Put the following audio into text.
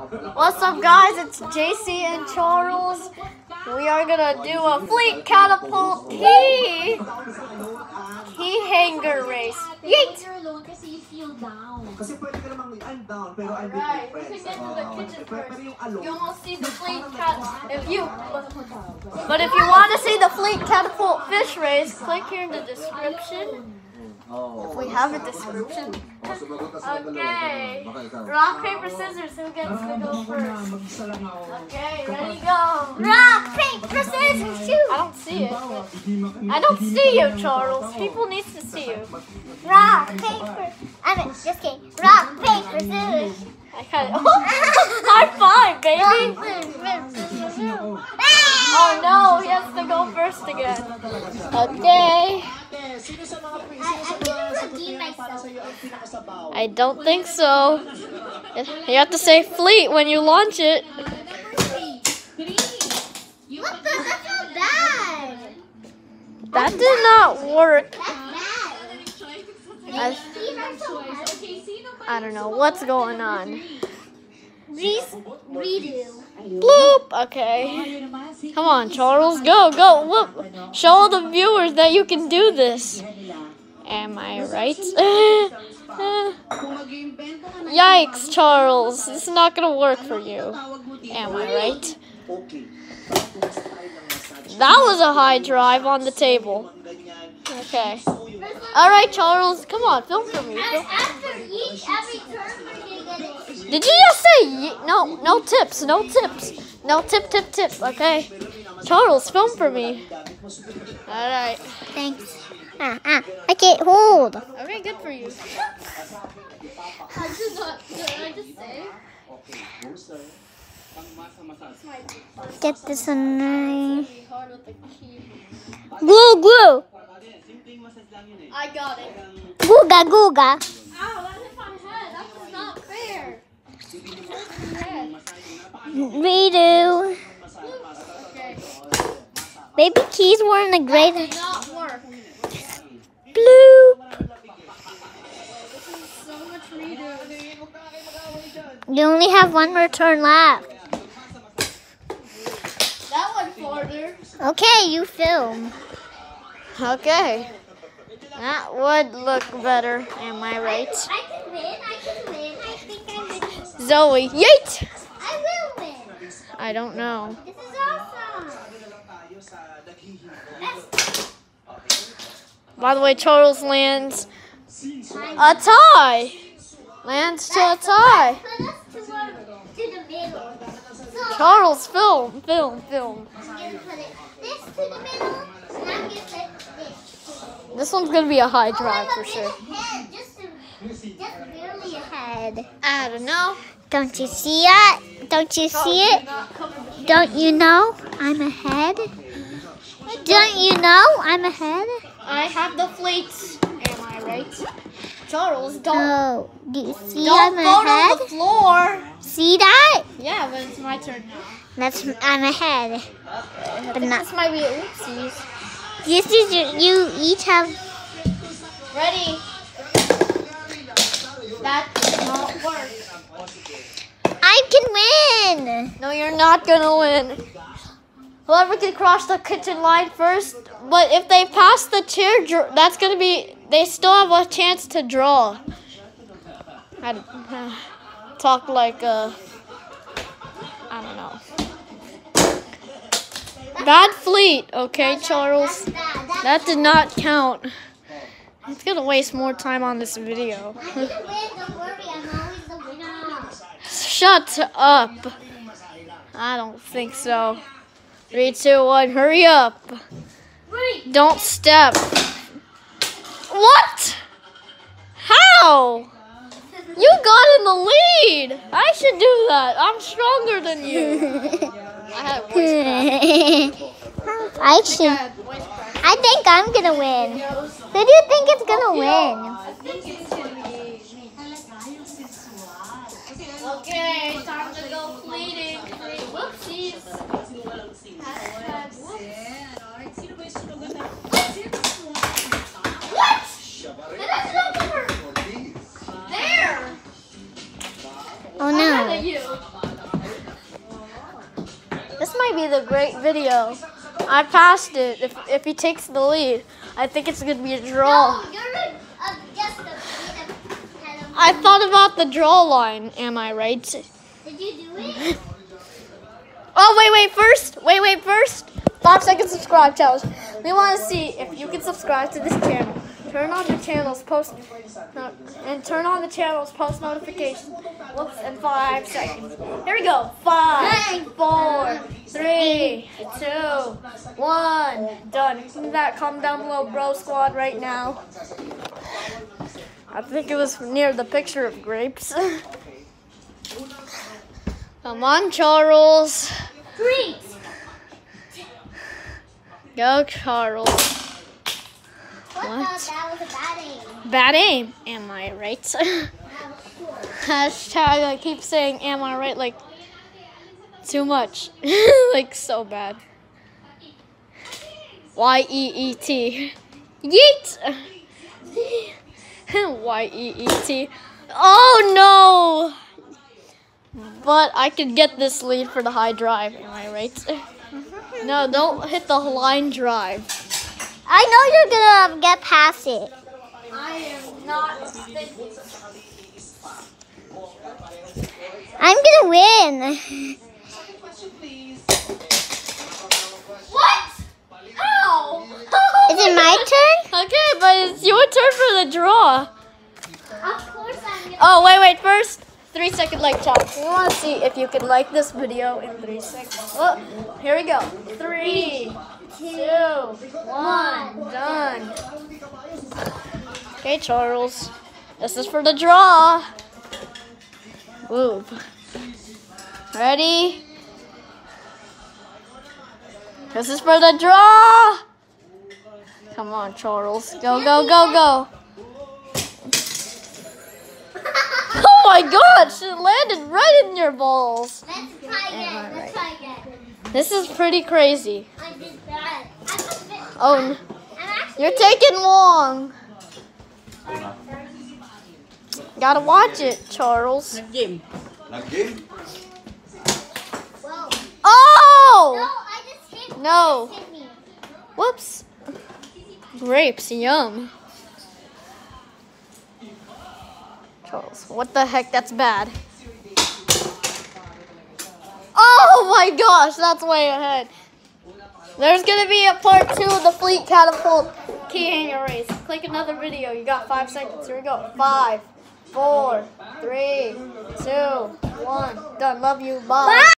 What's up, guys? It's JC and Charles. We are gonna do a fleet catapult key key hanger race. Yeet! You see the fleet cat if you. But if you want to see the fleet catapult fish race, click here in the description. Oo. We have a description. Oh, sumagot ka. Okay. Rock paper scissors. Who gets to go first? mag-isa lang ako. Okay, ready go. Rock paper scissors shoot. I don't see it. Halimbawa, hindi maka- I don't see you, Charles. People need to see you. Rock, paper. I mean, ah, just kidding. Rock, paper, scissors. I kind of. High five, baby. Oh no, he has to go first again. Okay. Sino sa I, I didn't redeem myself. I don't think so. You have to say fleet when you launch it. What the? That's not bad. That did not work. That's. I, These are so hard. I don't know what's going on. Re- redo. Bloop. Okay. Come on, Charles. Go, go. Whoop. Show all the viewers that you can do this. Am I right? Yikes, Charles. This is not gonna work for you. Am I right? That was a high drive on the table. Okay. Alright, Charles. Come on, film for me. After each, every turn, we're gonna get. Did you just say ye- no? No tips. No tips. No tip, tip, tip. Okay. Charles, film for me. All right. Thanks. Ah, ah. I can't hold. Okay, good for you. I did not. Did I just say? Get this one right. Be hard with the key. Glue, glue. I got it. Googa, googa. Ow! That hit my head. That was not fair. Redo. Okay. Baby keys weren't a great. not work. Bloop. This is so much redo. You only have one return left. That went farther. Okay, you film. Okay. That would look better. Am I right? I can win. I can win. I think I win. Zoe, yeet! I will win. I don't know. This is awesome. By the way, Charles lands a tie. Lands to a tie. Put us to, our, to the middle. So Charles, film, film, film. I'm gonna put it this to the middle, and I'm gonna put this. This one's gonna be a high drive I'm for sure. bit just, just barely ahead. I don't know. Don't you see it? Don't you see it? Don't you know I'm ahead? Don't you know I'm ahead? I have the fleets. Am I right? Charles, don't Oh, do you see don't I'm go to ahead? the floor. See that? Yeah, but it's my turn now. That's I'm ahead. I uh, But think not. this might be oopsies. This is your, you each have. Ready? That did not work. I can win. No, you're not gonna win. Whoever can cross the kitchen line first, but if they pass the chair, that's gonna be. They still have a chance to draw. I uh, talk like uh, I don't know. Bad fleet, okay, Charles. That did not count. It's gonna waste more time on this video. Shut up. I don't think so. Three, two, one, hurry up. Wait. Don't step. What? How? You got in the lead. I should do that. I'm stronger than you. I voice I should. crack. voice crack. I think I'm gonna win. Who do you think is gonna win? I think it's gonna be me. Okay, time to go might be the great video. I passed it. If if he takes the lead, I think it's gonna be a draw. No, you're a, uh, just a bit of kind of- I thought about the draw line. Am I right? Did you do it? Oh wait, wait. First, wait, wait. First, five second subscribe challenge. We want to see if you can subscribe to this channel. Turn on the channel's post no, and turn on the channel's post notifications. Whoops, in five seconds. Here we go. Five, four, three, two, one. Done. Isn't that comment down below, bro squad, right now? I think it was near the picture of grapes. Come on, Charles. Great. Go, Charles. What? That was a bad aim. Bad aim. Am I right? Hashtag I keep saying am I right like too much. like so bad. Y E E T. Yeet! Y E E T. Oh no! But I could get this lead for the high drive, am I right? No, don't hit the line drive. I know you're gonna get past it. I am not I'm gonna win. What? How? Is it my turn? Okay, but it's your turn for the draw. Of course I'm gonna. Oh, wait, wait. First, three second like challenge. We want to see if you can like this video in three seconds. Oh, here we go. Three, two, one, done. Okay, Charles. This is for the draw. Whoop. Ready? This is for the draw. Come on, Charles. Go, go, go, go. My gosh, it landed right in your balls. Let's try again. Let's try again. This is pretty crazy. I did that. I'm a bit. Oh, n- I'm you're taking long. Gotta watch it, Charles. Nag-game? Whoa. Oh! No, Oh! I just hit. No. Just hit me. Whoops. Grapes, yum. Charles, what the heck? That's bad. Oh my gosh, that's way ahead. There's gonna be a part two of the Fleet Catapult key hanger race. Click another video. You got five seconds. Here we go. Five, four, three, two, one. Done. Love you. Bye.